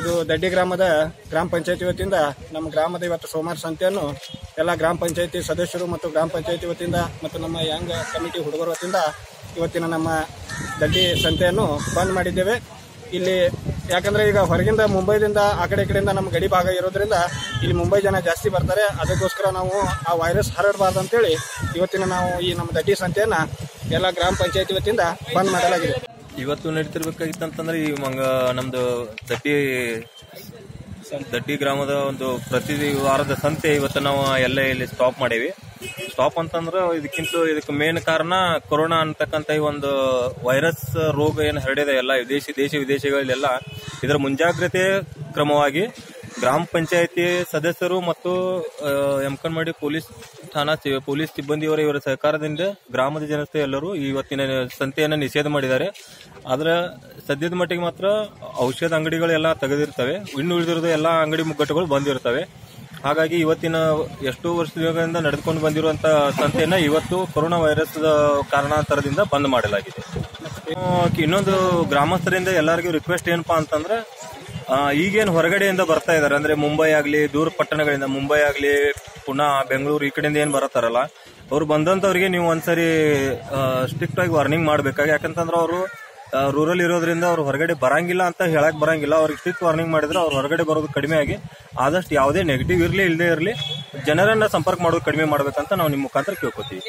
ಇದು ದಡ್ಡಿ ಗ್ರಾಮದ ಗ್ರಾಮ ಪಂಚಾಯತಿ ವತಿಯಿಂದ ನಮ್ಮ ಗ್ರಾಮದ ಇವತ್ತು ಸೋಮವಾರ ಸಂತೆಯನ್ನು ಎಲ್ಲ ಗ್ರಾಮ ಪಂಚಾಯತಿ ಸದಸ್ಯರು ಮತ್ತು ಗ್ರಾಮ ಪಂಚಾಯತಿ ವತಿಯಿಂದ ಮತ್ತು ನಮ್ಮ ಯಂಗ್ ಕಮಿಟಿ ಹುಡುಗರ ವತಿಯಿಂದ ಇವತ್ತಿನ ನಮ್ಮ ದಡ್ಡಿ ಸಂತೆಯನ್ನು ಬಂದ್ ಮಾಡಿದ್ದೇವೆ. ಇಲ್ಲಿ ಯಾಕಂದ್ರೆ ಈಗ ಹೊರಗಿಂದ ಮುಂಬೈದಿಂದ ಆ ಕಡೆ ಕಡೆಯಿಂದ ನಮ್ಮ ಗಡಿ ಭಾಗ ಇರೋದ್ರಿಂದ ಇಲ್ಲಿ ಮುಂಬೈ ಜನ ಜಾಸ್ತಿ ಬರ್ತಾರೆ. ಅದಕ್ಕೋಸ್ಕರ ನಾವು ಆ ವೈರಸ್ ಹರಡಬಾರ್ದು ಅಂತೇಳಿ ಇವತ್ತಿನ ನಾವು ಈ ನಮ್ಮ ದಟ್ಟಿ ಸಂತೆಯನ್ನ ಎಲ್ಲ ಗ್ರಾಮ ಪಂಚಾಯತಿ ವತಿಯಿಂದ ಬಂದ್ ಮಾಡಲಾಗಿದೆ. ಇವತ್ತು ನಡೀತಿರ್ಬೇಕಾಗಿತ್ತಂತಂದ್ರೆ ಈ ಮಂಗ ನಮ್ದು ದಟ್ಟಿ ದಟ್ಟಿ ಗ್ರಾಮದ ಒಂದು ಪ್ರತಿ ವಾರದ ಸಂತೆ ಇವತ್ತು ನಾವು ಎಲ್ಲ ಇಲ್ಲಿ ಸ್ಟಾಪ್ ಮಾಡೇವಿ. ಸ್ಟಾಪ್ ಅಂತಂದ್ರೆ ಇದಕ್ಕಿಂತ ಇದಕ್ಕೆ ಮೇನ್ ಕಾರಣ ಕೊರೋನಾ ಅಂತಕ್ಕಂಥ ಈ ಒಂದು ವೈರಸ್ ರೋಗ ಏನು ಹರಡಿದೆ ಎಲ್ಲ ವಿದೇಶಿ, ದೇಶ ವಿದೇಶಗಳಲ್ಲೆಲ್ಲ ಇದರ ಮುಂಜಾಗ್ರತೆ ಕ್ರಮವಾಗಿ ಗ್ರಾಮ ಪಂಚಾಯತಿ ಸದಸ್ಯರು ಮತ್ತು ಎಂಕನ್ಮಡಿ ಪೊಲೀಸ್ ಠಾಣಾ ಪೊಲೀಸ್ ಸಿಬ್ಬಂದಿಯವರ ಇವರ ಸಹಕಾರದಿಂದ ಗ್ರಾಮದ ಜನತೆ ಎಲ್ಲರೂ ಇವತ್ತಿನ ಸಂತೆಯನ್ನು ನಿಷೇಧ ಮಾಡಿದ್ದಾರೆ. ಆದರೆ ಸದ್ಯದ ಮಟ್ಟಿಗೆ ಮಾತ್ರ ಔಷಧ ಅಂಗಡಿಗಳೆಲ್ಲ ತೆಗೆದಿರ್ತವೆ. ಇನ್ನು ಉಳಿದಿರೋದು ಎಲ್ಲ ಅಂಗಡಿ ಮುಗ್ಗಟ್ಟುಗಳು ಬಂದಿರ್ತವೆ. ಹಾಗಾಗಿ ಇವತ್ತಿನ ಎಷ್ಟೋ ವರ್ಷಗಳಿಂದ ನಡೆದುಕೊಂಡು ಬಂದಿರುವಂತ ಸಂತೆಯನ್ನ ಇವತ್ತು ಕೊರೋನಾ ವೈರಸ್ ಕಾರಣಾಂತರದಿಂದ ಬಂದ್ ಮಾಡಲಾಗಿದೆ. ಇನ್ನೊಂದು ಗ್ರಾಮಸ್ಥರಿಂದ ಎಲ್ಲರಿಗೂ ರಿಕ್ವೆಸ್ಟ್ ಏನಪ್ಪಾ ಅಂತಂದ್ರೆ ಈಗೇನು ಹೊರಗಡೆಯಿಂದ ಬರ್ತಾ ಇದಾರೆ. ಅಂದ್ರೆ ಮುಂಬೈ ಆಗ್ಲಿ, ದೂರ ಪಟ್ಟಣಗಳಿಂದ ಮುಂಬೈ ಆಗ್ಲಿ, ಪುನಃ, ಬೆಂಗಳೂರು ಈ ಕಡೆಯಿಂದ ಏನ್ ಬರತ್ತಾರಲ್ಲ, ಅವ್ರು ಬಂದಂತವ್ರಿಗೆ ನೀವು ಒಂದ್ಸರಿ ಸ್ಟ್ರಿಕ್ಟ್ ಆಗಿ ವಾರ್ನಿಂಗ್ ಮಾಡ್ಬೇಕಾಗಿ. ಯಾಕಂತಂದ್ರೆ ಅವರು ರೂರಲ್ ಇರೋದ್ರಿಂದ ಅವ್ರು ಹೊರಗಡೆ ಬರಂಗಿಲ್ಲ ಅಂತ ಹೇಳಕ್ ಬರಂಗಿಲ್ಲ. ಅವ್ರಿಗೆ ಸ್ಟ್ರಿಕ್ಟ್ ವಾರ್ನಿಂಗ್ ಮಾಡಿದ್ರೆ ಅವ್ರು ಹೊರಗಡೆ ಬರೋದು ಕಡಿಮೆ ಆಗಿ ಆದಷ್ಟು ಯಾವುದೇ ನೆಗೆಟಿವ್ ಇರಲಿ ಇಲ್ಲದೆ ಇರಲಿ ಜನರನ್ನ ಸಂಪರ್ಕ ಮಾಡೋದು ಕಡಿಮೆ ಮಾಡ್ಬೇಕಂತ ನಾವು ನಿಮ್ಮ ಮುಖಾಂತರ ಕೇಳ್ಕೊತೀವಿ.